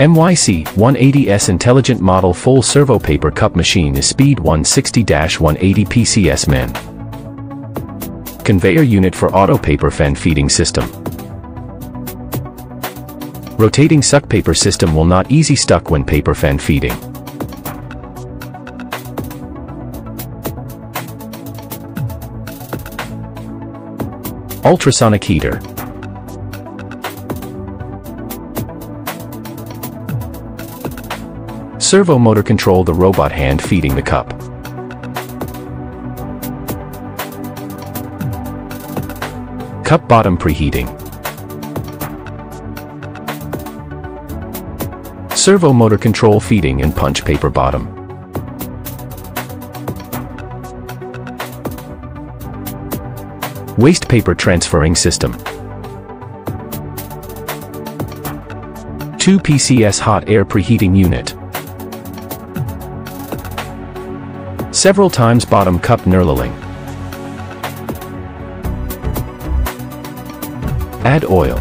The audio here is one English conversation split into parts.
MYC 180S Intelligent Model Full Servo Paper Cup Machine is speed 160-180 PCS min. Conveyor unit for auto paper fan feeding system. Rotating suck paper system will not easy stuck when paper fan feeding. Ultrasonic heater. Servo motor control the robot hand feeding the cup. Cup bottom preheating. Servo motor control feeding and punch paper bottom. Waste paper transferring system. 2 PCS hot air preheating unit. Several times bottom cup knurling. Add oil.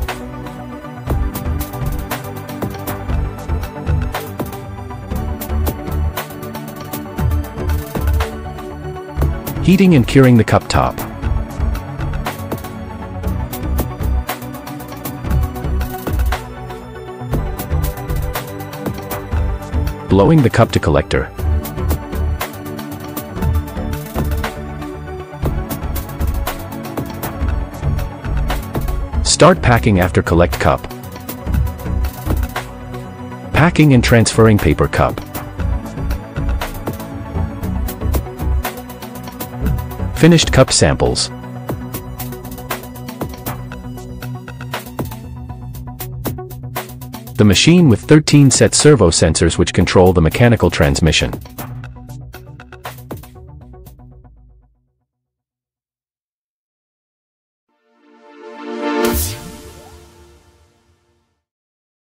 Heating and curing the cup top. Blowing the cup to collector. Start packing after collect cup. Packing and transferring paper cup. Finished cup samples. The machine with 13 set servo sensors which control the mechanical transmission.